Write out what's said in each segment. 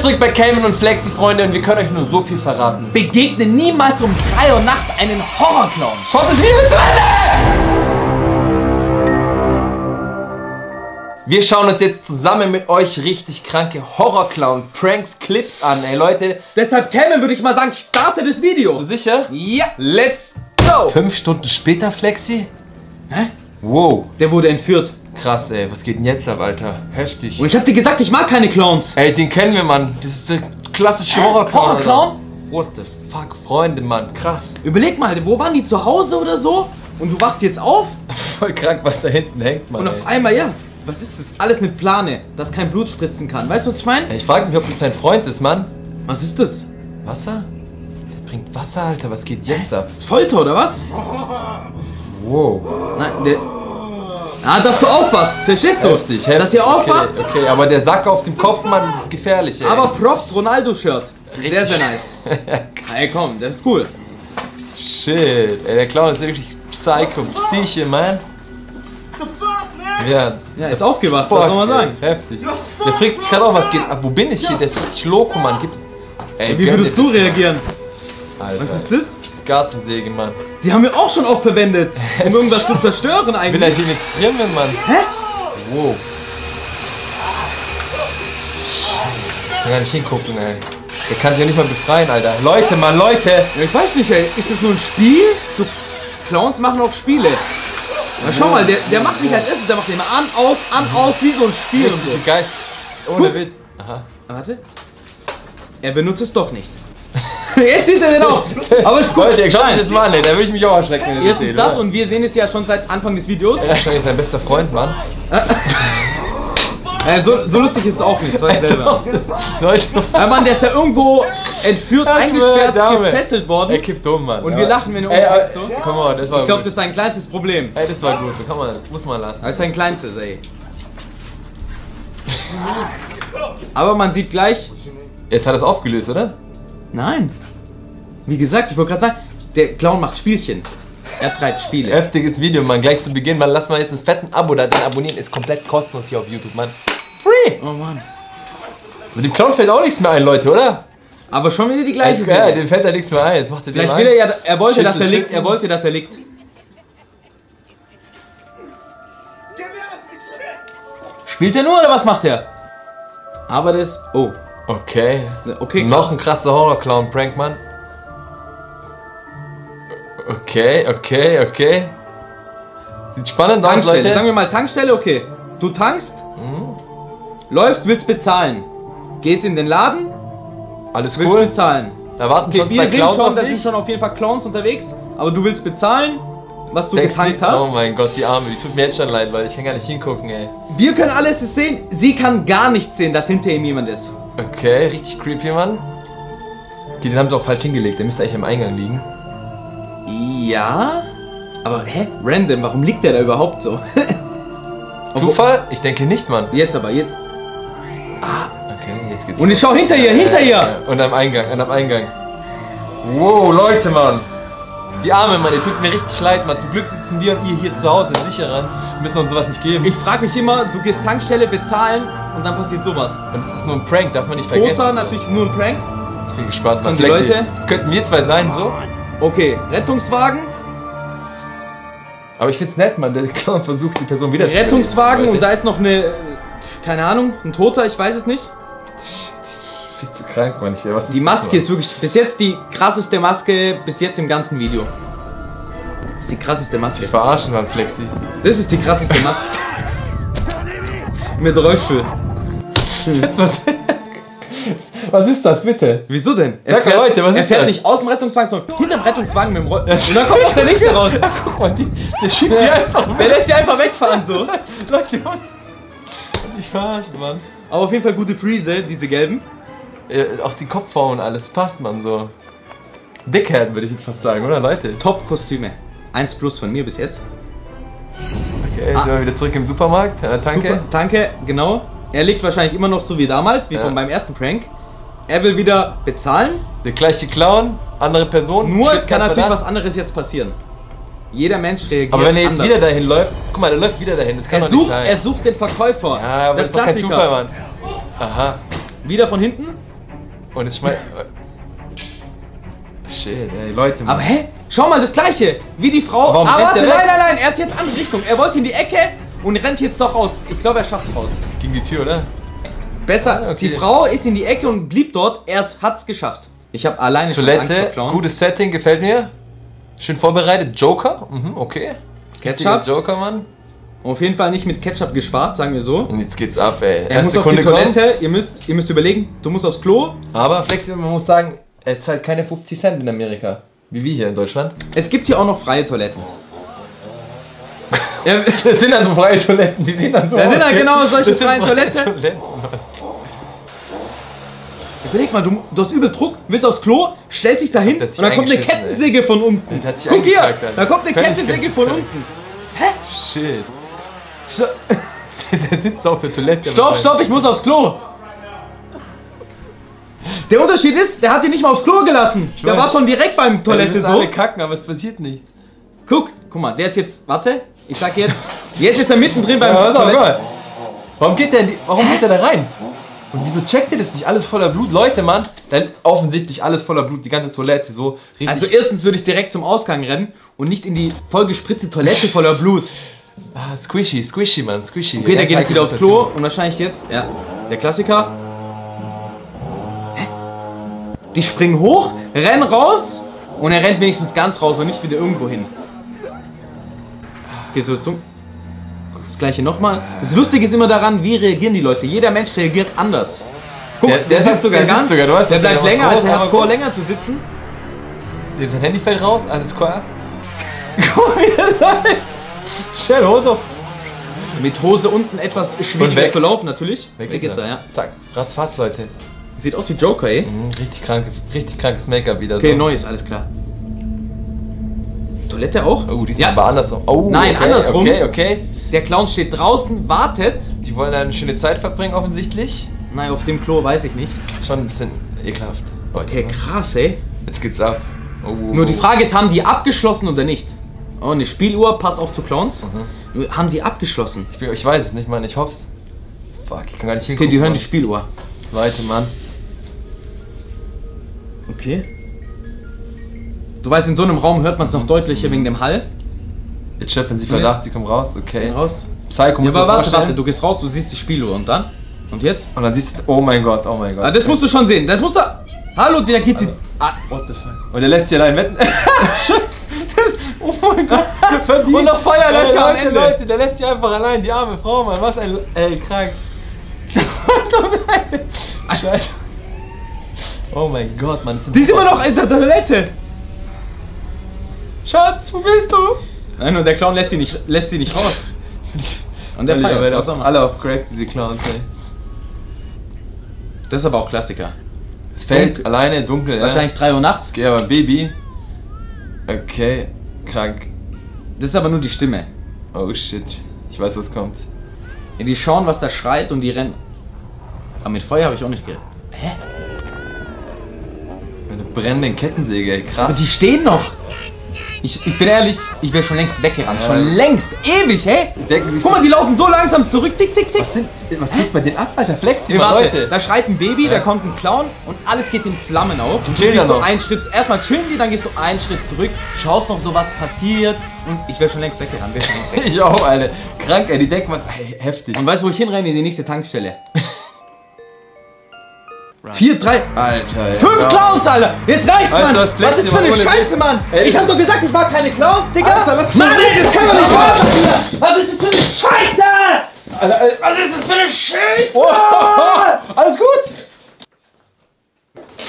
zurück bei Cayman und Flexi, Freunde, und wir können euch nur so viel verraten. Begegne niemals um 2 Uhr nachts einen Horrorclown. Schaut das Video bis zum Ende! Wir schauen uns jetzt zusammen mit euch richtig kranke Horrorclown-Pranks-Clips an, ey Leute. Deshalb, Cameron, würde ich mal sagen, starte das Bist Video. du sicher? Ja. Let's go! Fünf Stunden später, Flexi? Hä? Wow, Der wurde entführt. Krass, ey. Was geht denn jetzt ab, Alter? Heftig. Und ich hab dir gesagt, ich mag keine Clowns. Ey, den kennen wir, Mann. Das ist der klassische Horrorclown. Horrorclown? What the fuck, Freunde, Mann. Krass. Überleg mal, wo waren die zu Hause oder so? Und du wachst jetzt auf Voll krank, was da hinten hängt, Mann. und ey. auf einmal, ja, was ist das? Alles mit Plane, dass kein Blut spritzen kann. Weißt du, was ich meine? Ich frage mich, ob das sein Freund ist, Mann. Was ist das? Wasser? Der bringt Wasser, Alter. Was geht jetzt ab? Ist Folter oder was? Wow. Nein, der. Ah, dass du aufwachst, verstehst du? Heftig, heftig. Dass ihr aufwacht. Okay, okay, aber der Sack auf dem Kopf, Mann, das ist gefährlich, ey. Aber Props, Ronaldo-Shirt. Sehr, Richtig. sehr nice. Ey, komm, das ist cool. Shit. Ey, der Clown ist wirklich Psycho, Psyche, man. Ja. Ja, ist aufgewacht, was soll man ey, sagen? Heftig. Der fragt sich gerade auch, was geht ab. Wo bin ich hier? Der ist richtig loco, Mann. Gib. Ey, Wie würdest du reagieren? Alter. Was ist das? Gartensäge, Mann. Die haben wir auch schon oft verwendet, um irgendwas zu zerstören Ich bin da eigentlich. hier jetzt drin, bin, Mann. Hä? Wow. Ich kann gar nicht hingucken, ey. Der kann sich ja nicht mal befreien, Alter. Leute, Mann, Leute. Ja, ich weiß nicht, ey. Ist das nur ein Spiel? So, Clowns machen auch Spiele. Na, schau mal, der, der macht nicht als erstes, der macht immer an, aus, an, aus, wie so ein Spiel und so. Richtig Geist. Ohne Witz. Aha. Warte. Er benutzt es doch nicht. Jetzt sieht er den auch. Aber ist gut. Leute, schaut euch das mal an, ey. Da würde ich mich auch erschrecken, wenn ihr das Erstens seht, das oder? und wir sehen es ja schon seit Anfang des Videos. Er ist wahrscheinlich sein bester Freund, Mann. Äh, so, so lustig ist es auch nicht, das weiß ich selber. Das, Leute, Ja, Mann, der ist ja irgendwo entführt, eingesperrt, Dame. gefesselt worden. er kippt um, Mann. Und Ja. wir lachen, wenn er Ey, umkippt, so. Komm mal, das war Ich glaube, das ist sein kleinstes Problem. Ey, das war gut. Das kann man, muss man lassen. Das ist sein kleinstes, ey. Aber man sieht gleich. Jetzt hat er es aufgelöst, oder? Nein. Wie gesagt, ich wollte gerade sagen, der Clown macht Spielchen. Er treibt Spiele. Heftiges Video, Mann. Gleich zu Beginn, Mann. Lass mal jetzt einen fetten Abo da. Den abonnieren ist komplett kostenlos hier auf YouTube, Mann. Free! Oh Mann. Mit dem Clown fällt auch nichts mehr ein, Leute, oder? Aber schon wieder die gleiche Ja, Serie. dem fällt da nichts mehr ein. Jetzt macht er Vielleicht will er ja, er wollte, dass er Schüttel, liegt, er wollte, dass er liegt. Spielt er nur oder was macht er? Aber das, oh, Okay. okay, krass. Noch ein krasser Horror-Clown-Prank, Mann. Okay, okay, okay. Sieht spannend aus, Leute. sagen wir mal Tankstelle, okay. Du tankst, läufst, willst bezahlen. Gehst in den Laden, Alles willst cool. bezahlen. Da warten Okay, schon wir zwei sehen Clowns schon, auf da sind schon auf jeden Fall Clowns unterwegs, aber du willst bezahlen, was du Denkst getankt hast. Oh mein Gott, die Arme, die tut mir jetzt schon leid, Leute. Ich kann gar nicht hingucken, ey. Wir können alles sehen, sie kann gar nicht sehen, dass hinter ihm jemand ist. Okay, richtig creepy, Mann. Okay, den haben sie auch falsch hingelegt. Der müsste eigentlich am Eingang liegen. Ja, aber hä? Random, warum liegt der da überhaupt so? Zufall? Ich denke nicht, Mann. Jetzt aber, jetzt. Okay, jetzt geht's. Und ich schau hinter ihr, hinter ihr! Und am Eingang, und am Eingang. Wow, Leute, Mann. Die Arme, Mann, ihr tut mir richtig leid, Mann. Zum Glück sitzen wir und ihr hier zu Hause in sicheren. Wir müssen uns sowas nicht geben. Ich frage mich immer, du gehst Tankstelle, bezahlen und dann passiert sowas. und es ist nur ein Prank, darf man nicht vergessen. Toter natürlich nur ein Prank. Viel Spaß, Mann. Und die. Leute? Das könnten wir zwei sein, so. Okay, Rettungswagen, Aber ich find's nett, Mann. Der Clown versucht, die Person wieder Rettungswagen und da ist noch eine, keine Ahnung, ein Toter, ich weiß es nicht. Viel zu krank, Mann. Ich, was ist Die Maske ist wirklich bis jetzt die krasseste Maske bis jetzt im ganzen Video. Das ist die krasseste Maske. verarschen, Mann, Flexi. Das ist die krasseste Maske. Mit Rollstuhl. Jetzt was. Was ist das, bitte? Wieso denn? Sag mal, Leute, was er ist fährt das? nicht aus dem Rettungswagen, sondern hinterm Rettungswagen mit dem Roll. Und dann kommt auch der nächste raus. Guck mal, die, der schiebt die einfach Der lässt die einfach wegfahren so. Leute, Mann. Ich verarschen, Mann. Aber auf jeden Fall gute Friese, diese gelben. Ja, auch die Kopfform und alles passt, man, so. Dickhead, würde ich jetzt fast sagen, oder, Leute? Top-Kostüme. 1 plus von mir bis jetzt. Okay, sind wir wieder zurück im Supermarkt, an der Tanke. Ah. Super, danke, genau. Er liegt wahrscheinlich immer noch so wie damals, wie Ja. von meinem ersten Prank. Er will wieder bezahlen. Der gleiche Clown, andere Person. Nur es kann natürlich was anderes jetzt passieren. Jeder Mensch reagiert Aber wenn er jetzt anders. wieder dahin läuft, guck mal, der läuft wieder dahin, das kann er doch nicht sucht, sein. er sucht den Verkäufer. ja, aber das, das ist doch kein Klassiker. Zufall, Mann. Aha. Wieder von hinten. Und ich meine. Shit, ey, Leute. Mann. Aber hä? Schau mal, das gleiche. Wie die Frau. Warum ah, rennt warte, nein, nein, nein. Er ist jetzt andere Richtung. Er wollte in die Ecke und rennt jetzt doch raus. Ich glaube, er schafft's raus. Gegen die Tür, oder? Besser. Ah, okay. Die Frau ist in die Ecke und blieb dort. Er hat's geschafft. Ich habe alleine schon Angst vor Toilette, gutes Setting, gefällt mir. Schön vorbereitet. Joker, mhm, okay. Ketchup. Joker, Mann. Auf jeden Fall nicht mit Ketchup gespart, sagen wir so. Und jetzt geht's ab, ey. Er muss auf die Toilette. Ihr müsst, ihr müsst überlegen. Du musst aufs Klo. Aber flexibel, man muss sagen, er zahlt keine 50 Cent in Amerika. Wie wir hier in Deutschland. Es gibt hier auch noch freie Toiletten. Das sind dann so freie Toiletten, die sehen dann so Das aus. sind dann genau solche freien freie Toiletten. Toiletten. Überleg mal, du, du hast übel Druck, willst aufs Klo, stellst dich dahin und dann kommt eine eingeschissen, ey. Kettensäge von unten. Guck hier, da kommt eine Kettensäge von unten. Shit. Sto- Der sitzt auf der Toilette. Stopp, stopp, ich muss aufs Klo. Der Unterschied ist, der hat ihn nicht mal aufs Klo gelassen. Der weiß. war schon direkt beim Toilette Toilette so. alle kacken, aber es passiert nichts. Guck, guck mal, der ist jetzt, warte, ich sag jetzt, jetzt ist er mittendrin beim Ja, Toilette. Warum geht der, warum geht der da rein? Und wieso checkt ihr das nicht? Alles voller Blut. Leute, Mann, dann offensichtlich alles voller Blut, die ganze Toilette so richtig. Also erstens würde ich direkt zum Ausgang rennen und nicht in die vollgespritzte Toilette voller Blut. ah, squishy, squishy, Mann, squishy. Okay, der geht jetzt wieder aufs Klo und wahrscheinlich jetzt, ja, der Klassiker. Hä? Die springen hoch, rennen raus und er rennt wenigstens ganz raus und nicht wieder irgendwo hin. Okay, so so. Das gleiche nochmal. Das Lustige ist immer daran, wie reagieren die Leute. Jeder Mensch reagiert anders. Guck, Der- der, sitzt sogar der ganz. sogar, du weißt, der bleibt länger, als Groß, er hat vor, gut. länger zu sitzen. Dem sein Handy fällt raus, alles klar. Guck mal, wie er läuft. Schnell, Hose auf. Mit Hose unten etwas schwieriger weg. zu laufen, natürlich. Weg, Weg ist er, ja. Zack, ratzfatz, Leute. Sieht aus wie Joker, ey. Mhm, richtig krankes, richtig krankes Make-up wieder. Okay, so. neues, alles klar. Toilette auch? Oh, diesmal Ja. aber andersrum. Oh, Nein, okay, andersrum. Okay, okay. Der Clown steht draußen, wartet. Die wollen da eine schöne Zeit verbringen, offensichtlich. Nein, auf dem Klo weiß ich nicht. Schon ein bisschen ekelhaft. Leute. Okay, krass, ey. Jetzt geht's ab. Oh, Nur die Frage ist, haben die abgeschlossen oder nicht? Oh, eine Spieluhr passt auch zu Clowns. Nur Haben die abgeschlossen? Ich, bin, ich weiß es nicht, Mann. Ich hoff's. Fuck, ich kann gar nicht Okay, hingucken. die hören die Mann. Spieluhr. Leute, Mann. Okay. Du weißt, in so einem Raum hört man es noch deutlicher wegen dem Hall. Jetzt schöpfen sie? Verdacht, sie kommen raus. Okay. Raus. Psycho Ja, muss aber man warte, warte, du gehst raus, du siehst die Spieluhr und dann? Und jetzt? Und dann siehst du, oh mein Gott, oh mein Gott. Ah, das musst du schon sehen. Das musst du. Hallo, der geht die. Ah, What the fuck? Und der lässt sich allein wetten. oh mein Gott. Verdient. Und noch Feuerlöscher Ey, am Leute, Ende. Leute, der lässt sich einfach allein. Die arme Frau, Mann. Was ein... Ey, krank. oh. Scheiße. Oh mein Gott, Mann. die sind immer noch in der Toilette. Schatz, wo bist du? Nein, und der Clown lässt sie nicht, lässt sie nicht raus. Und der feiert. alle, auf, alle auf Crack, diese Clowns, ey. Das ist aber auch Klassiker. Es fällt Dunkel. alleine, dunkel, ja. Wahrscheinlich 3 Uhr nachts. Okay, aber Baby. Okay, krank. Das ist aber nur die Stimme. Oh shit. Ich weiß, was kommt. Ja, die schauen, was da schreit und die rennen. Aber mit Feuer habe ich auch nicht geredet. Hä? Eine brennende Kettensäge, ey. Aber krass. die stehen noch. Ich, ich bin ehrlich, ich wäre schon längst weggerannt. Ja. Schon längst. Ewig, hä? Guck mal, die laufen so langsam zurück. Tick, tick, tick. Was, sind, was geht bei denen ab, Alter? Flexi, Nee, warte, Leute. da schreit ein Baby, da kommt ein Clown und alles geht in Flammen auf. Du gehst so einen Schritt, erstmal chillen die, dann gehst du einen Schritt zurück, schaust noch so, was passiert und ich wäre schon längst weggerannt, wäre schon längst weg. Ich auch, Alter. Krank, ey. Die denken was. Ey, heftig. Und weißt du, wo ich hinrenne? In die nächste Tankstelle. Vier, drei, Alter, ey. fünf Ja. Clowns, Alter! Jetzt reicht's, Weißt Mann! du, was Was, ist für eine Scheiße. Mann! Ey, ich hab doch gesagt, ich mag keine Clowns, Digga! Alter, lass- Mann, ey, das kann doch nicht wahr sein! Was ist das für eine Scheiße? Alter, Alter. Was ist das für eine Scheiße? Oh, alles gut?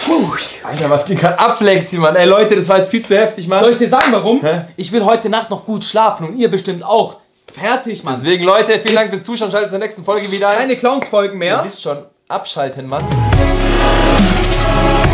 Puh. Alter, was ging gerade ab, Flexi, Mann? Ey, Leute, das war jetzt viel zu heftig, Mann. Soll ich dir sagen, warum? Hä? Ich will heute Nacht noch gut schlafen und ihr bestimmt auch. Fertig, Mann. Deswegen, Leute, vielen Dank fürs Zuschauen. Schaltet zur nächsten Folge wieder ein. Keine Clowns-Folgen Ihr mehr. wisst schon, abschalten, Mann. Música